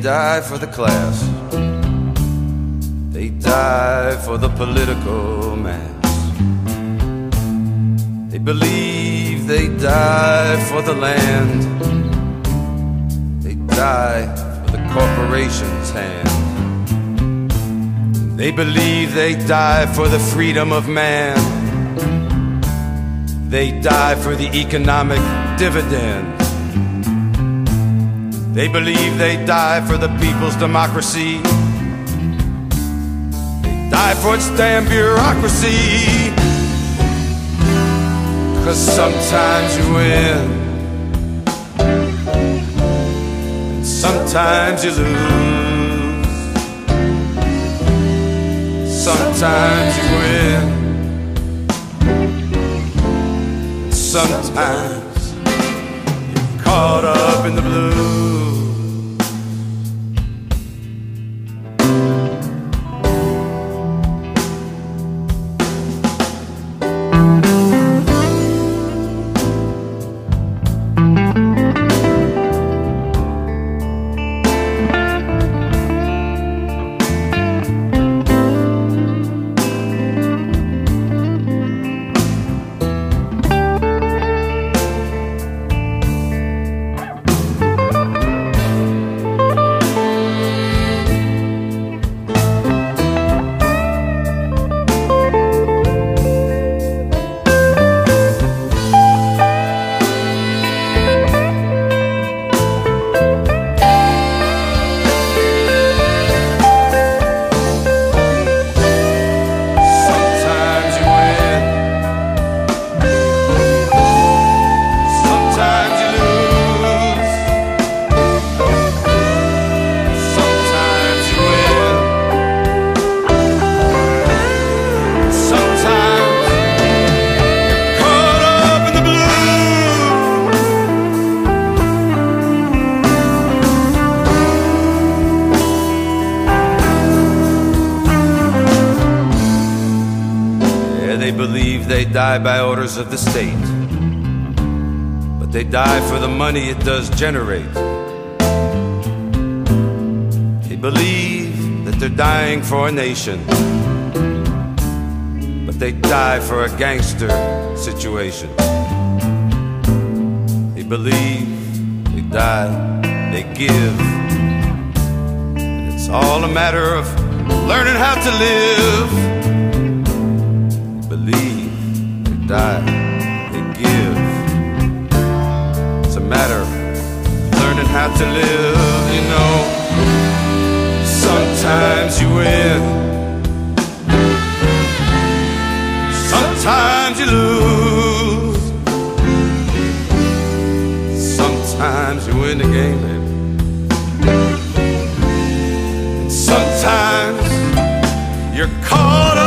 die for the class. They die for the political mass. They believe they die for the land. They die for the corporation's hand. They believe they die for the freedom of man. They die for the economic dividend. They believe they die for the people's democracy. They die for its damn bureaucracy. Cause sometimes you win, and sometimes you lose. Sometimes you win, sometimes you're caught up in the they believe they die by orders of the state. But they die for the money it does generate. They believe that they're dying for a nation. But they die for a gangster situation. They believe, they die, they give. And it's all a matter of learning how to live believe, they die, they give. It's a matter of learning how to live, you know. Sometimes you win, sometimes you lose. Sometimes you win the game, baby. And sometimes you're caught